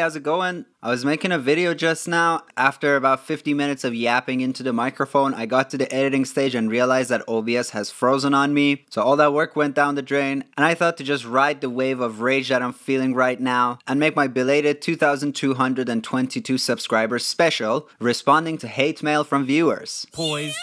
how's it going? I was making a video just now. After about 50 minutes of yapping into the microphone, I got to the editing stage and realized that OBS has frozen on me. So all that work went down the drain, and I thought to just ride the wave of rage that I'm feeling right now and make my belated 2,222 subscribers special, responding to hate mail from viewers. Poise.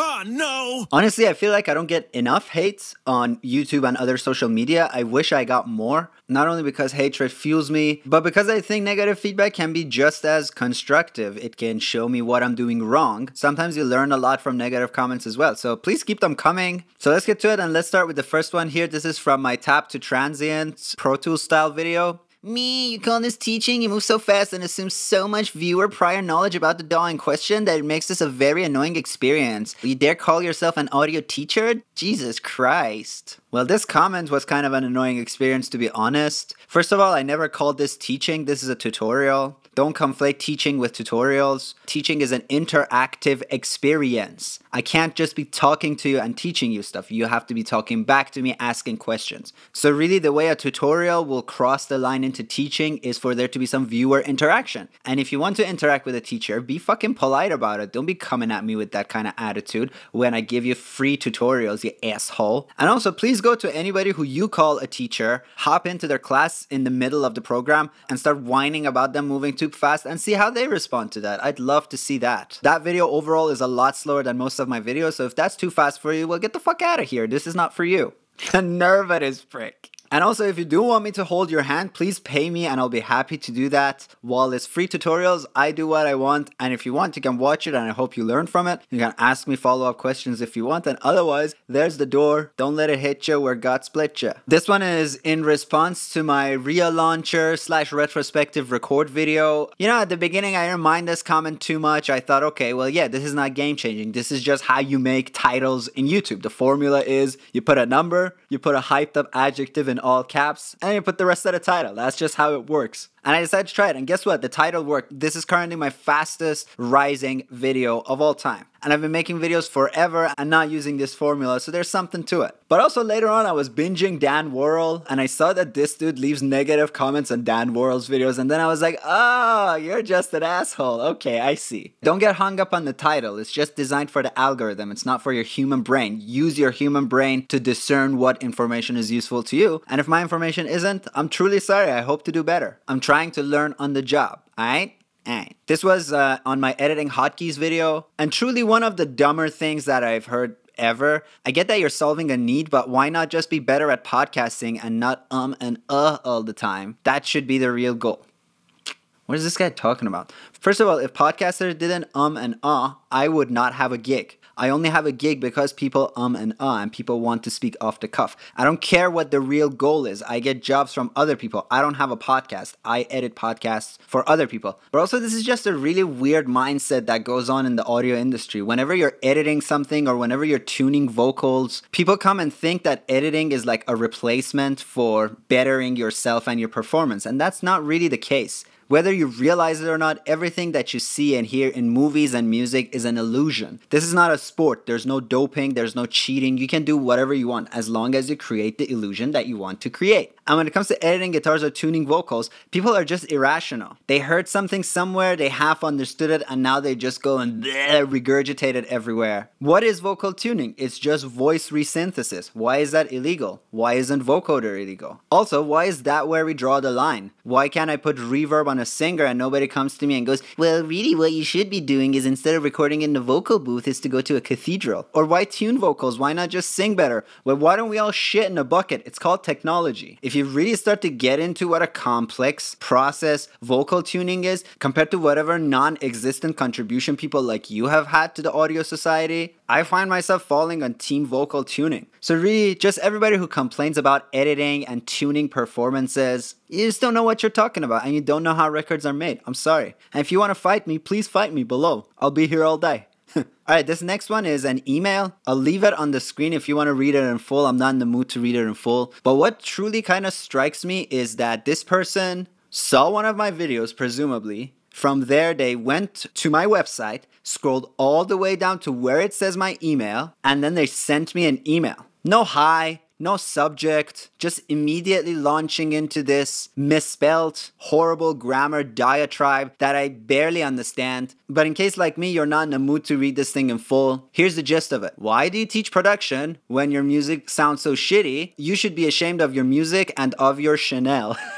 Oh no! Honestly, I feel like I don't get enough hates on YouTube and other social media. I wish I got more. Not only because hatred fuels me, but because I think negative feedback can be just as constructive. It can show me what I'm doing wrong. Sometimes you learn a lot from negative comments as well. So please keep them coming. So let's get to it and let's start with the first one here. This is from my tab to transient Pro Tools style video. Me, you call this teaching? You move so fast and assume so much viewer prior knowledge about the DAW in question that it makes this a very annoying experience. You dare call yourself an audio teacher? Jesus Christ. Well, this comment was kind of an annoying experience to be honest. First of all, I never called this teaching, this is a tutorial. Don't conflate teaching with tutorials. Teaching is an interactive experience. I can't just be talking to you and teaching you stuff. You have to be talking back to me, asking questions. So, really, the way a tutorial will cross the line into teaching is for there to be some viewer interaction. And if you want to interact with a teacher, be fucking polite about it. Don't be coming at me with that kind of attitude when I give you free tutorials, you asshole. And also, please go to anybody who you call a teacher, hop into their class in the middle of the program, and start whining about them moving fast and see how they respond to that. I'd love to see that. That video overall is a lot slower than most of my videos, so if that's too fast for you, well, get the fuck out of here. This is not for you. The nerve at prick. And also, if you do want me to hold your hand, please pay me and I'll be happy to do that. While it's free tutorials, I do what I want. And if you want, you can watch it and I hope you learn from it. You can ask me follow up questions if you want. And otherwise, there's the door. Don't let it hit you where God split you. This one is in response to my ReaLauncher slash retrospective record video. You know, at the beginning, I didn't mind this comment too much. I thought, okay, well, yeah, this is not game changing. This is just how you make titles in YouTube. The formula is you put a number, you put a hyped up adjective in all caps, and you put the rest of the title. That's just how it works. And I decided to try it. And guess what? The title worked. This is currently my fastest rising video of all time. And I've been making videos forever and not using this formula, so there's something to it. But also later on, I was binging Dan Worrell and I saw that this dude leaves negative comments on Dan Worrell's videos. And then I was like, oh, you're just an asshole. Okay, I see. Don't get hung up on the title. It's just designed for the algorithm, it's not for your human brain. Use your human brain to discern what information is useful to you. And if my information isn't, I'm truly sorry. I hope to do better. I'm trying to learn on the job. Alright? Alright. This was uh, on my editing hotkeys video, and truly one of the dumber things that I've heard ever. I get that you're solving a need, but why not just be better at podcasting and not um and uh all the time? That should be the real goal. What is this guy talking about? First of all, if podcasters didn't um and uh, I would not have a gig. I only have a gig because people um and uh and people want to speak off the cuff. I don't care what the real goal is. I get jobs from other people. I don't have a podcast. I edit podcasts for other people. But also this is just a really weird mindset that goes on in the audio industry. Whenever you're editing something or whenever you're tuning vocals, people come and think that editing is like a replacement for bettering yourself and your performance. And that's not really the case. Whether you realize it or not, everything that you see and hear in movies and music is an illusion. This is not a sport. There's no doping, there's no cheating. You can do whatever you want as long as you create the illusion that you want to create. And when it comes to editing guitars or tuning vocals, people are just irrational. They heard something somewhere, they half understood it, and now they just go and bleh, regurgitate it everywhere. What is vocal tuning? It's just voice resynthesis. Why is that illegal? Why isn't vocoder illegal? Also, why is that where we draw the line? Why can't I put reverb on a singer and nobody comes to me and goes, well, really, what you should be doing is instead of recording in the vocal booth, is to go to a cathedral? Or why tune vocals? Why not just sing better? Well, why don't we all shit in a bucket? It's called technology. If you really start to get into what a complex process vocal tuning is compared to whatever non existent contribution people like you have had to the audio society, I find myself falling on team vocal tuning. So, really, just everybody who complains about editing and tuning performances, you just don't know what you're talking about and you don't know how records are made. I'm sorry. And if you want to fight me, please fight me below. I'll be here all day. All right, this next one is an email. I'll leave it on the screen if you want to read it in full. I'm not in the mood to read it in full. But what truly kind of strikes me is that this person saw one of my videos, presumably. From there, they went to my website, scrolled all the way down to where it says my email, and then they sent me an email. No hi, no subject, just immediately launching into this misspelled, horrible grammar diatribe that I barely understand. But in case like me, you're not in the mood to read this thing in full, here's the gist of it. Why do you teach production when your music sounds so shitty? You should be ashamed of your music and of your Chanel.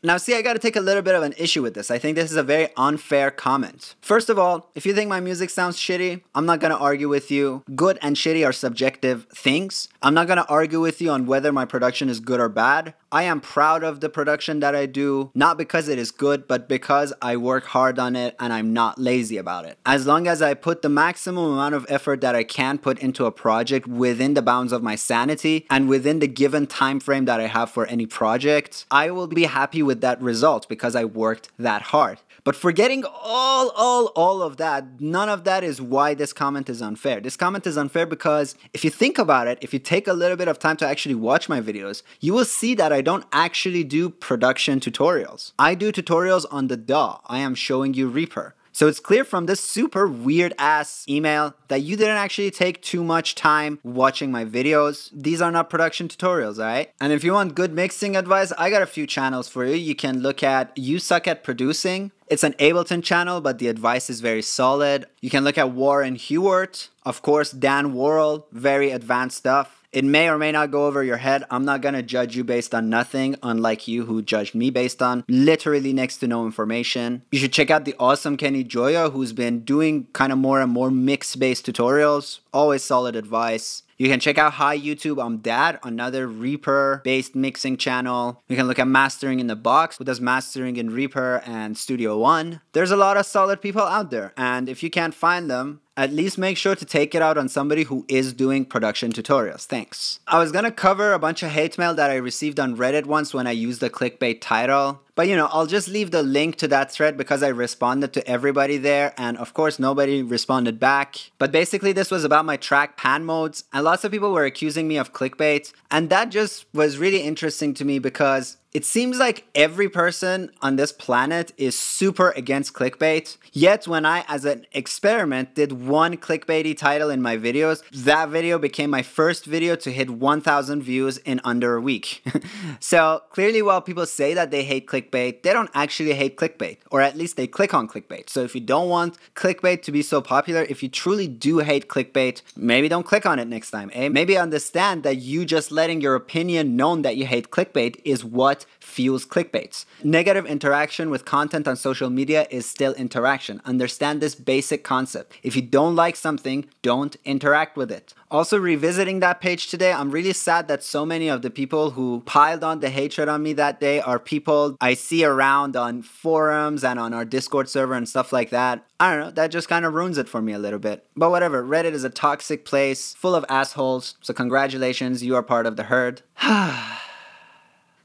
Now, see, I gotta take a little bit of an issue with this. I think this is a very unfair comment. First of all, if you think my music sounds shitty, I'm not gonna argue with you. Good and shitty are subjective things. I'm not gonna argue with you on whether my production is good or bad. I am proud of the production that I do, not because it is good, but because I work hard on it and I'm not lazy about it. As long as I put the maximum amount of effort that I can put into a project within the bounds of my sanity and within the given time frame that I have for any project, I will be happy with that result because I worked that hard. But forgetting all, all, all of that, none of that is why this comment is unfair. This comment is unfair because if you think about it, if you take a little bit of time to actually watch my videos, you will see that I don't actually do production tutorials. I do tutorials on the DAW. I am showing you Reaper. So it's clear from this super weird ass email that you didn't actually take too much time watching my videos. These are not production tutorials, alright? And if you want good mixing advice, I got a few channels for you. You can look at You Suck at Producing. It's an Ableton channel, but the advice is very solid. You can look at Warren Huart. Of course, Dan Worrell, very advanced stuff. It may or may not go over your head. I'm not gonna judge you based on nothing, unlike you who judged me based on literally next to no information. You should check out the awesome Kenny Gioia, who's been doing kind of more and more mix based tutorials. Always solid advice. You can check out Hi YouTube I'm Dad, another Reaper based mixing channel. You can look at Mastering in the Box, who does mastering in Reaper and Studio One. There's a lot of solid people out there, and if you can't find them, at least make sure to take it out on somebody who is doing production tutorials. Thanks. I was gonna cover a bunch of hate mail that I received on Reddit once when I used the clickbait title. But you know, I'll just leave the link to that thread because I responded to everybody there, and of course, nobody responded back. But basically, this was about my track pan modes, and lots of people were accusing me of clickbait, and that just was really interesting to me because it seems like every person on this planet is super against clickbait. Yet, when I, as an experiment, did one clickbaity title in my videos, that video became my first video to hit 1,000 views in under a week. so, clearly, while people say that they hate clickbait, they don't actually hate clickbait, or at least they click on clickbait. So, if you don't want clickbait to be so popular, if you truly do hate clickbait, maybe don't click on it next time, eh? Maybe understand that you just letting your opinion known that you hate clickbait is what fuels clickbaits. Negative interaction with content on social media is still interaction. Understand this basic concept. If you don't like something, don't interact with it. Also, revisiting that page today, I'm really sad that so many of the people who piled on the hatred on me that day are people I see around on forums and on our Discord server and stuff like that. I don't know, that just kind of ruins it for me a little bit. But whatever, Reddit is a toxic place full of assholes, so congratulations, you are part of the herd.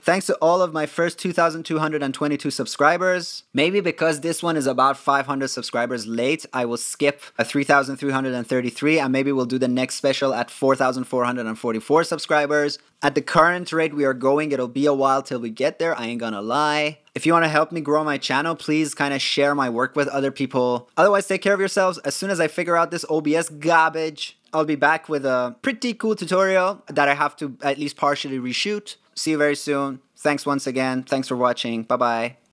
Thanks to all of my first 2,222 subscribers. Maybe because this one is about 500 subscribers late, I will skip a 3,333 and maybe we'll do the next special at 4,444 subscribers. At the current rate we are going, it'll be a while till we get there, I ain't gonna lie. If you want to help me grow my channel, please kind of share my work with other people. Otherwise, take care of yourselves. As soon as I figure out this OBS garbage, I'll be back with a pretty cool tutorial that I have to at least partially reshoot. See you very soon. Thanks once again. Thanks for watching. Bye bye.